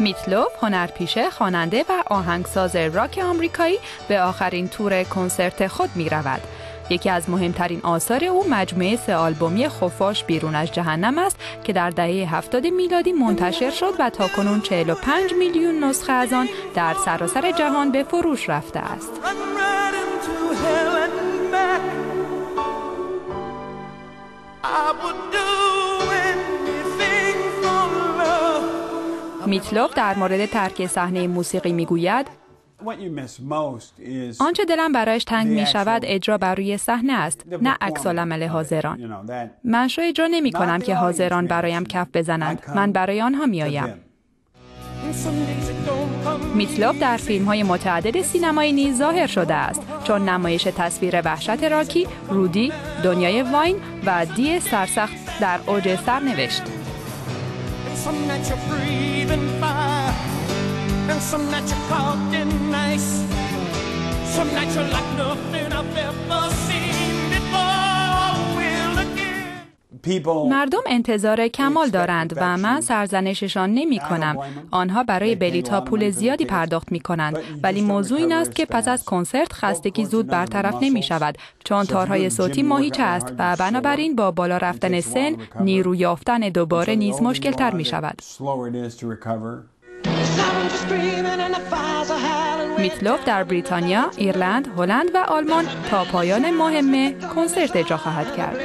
میتلوف هنرپیشه خواننده و آهنگساز راک آمریکایی به آخرین تور کنسرت خود می رود. یکی از مهمترین آثار او مجموعه سه آلبومی خفاش بیرون از جهنم است که در دهه 70 میلادی منتشر شد و تا کنون 45 میلیون نسخه از آن در سراسر جهان به فروش رفته است. میتلوف در مورد ترک صحنه موسیقی می‌گوید آنچه دلم برایش تنگ می شود اجرا بر روی صحنه است نه عکس العمل حاضران. من شو اجرا نمی کنم که حاضران برایم کف بزنند. من برای آنها می آیم میتلوف در فیلم های متعدد سینمایی نیز ظاهر شده است چون نمایش تصویر وحشت راکی، رودی، دنیای واین و دی سرسخت در اوج سرنوشت. Some that you're breathing fire, and some that you're caught in ice, some that you're like nothing I've ever seen. مردم انتظار کمال دارند و من سرزنششان نمی کنم. آنها برای بلیت ها پول زیادی پرداخت می کنند ولی موضوع این است که پس از کنسرت خستگی زود برطرف نمی شود. چون تارهای صوتی ماهیچه است و بنابراین با بالا رفتن سن نیرو یافتن دوباره نیز مشکل تر می شود. میتلوف در بریتانیا، ایرلند، هلند و آلمان تا پایان ماه مه کنسرت اجرا خواهد کرد.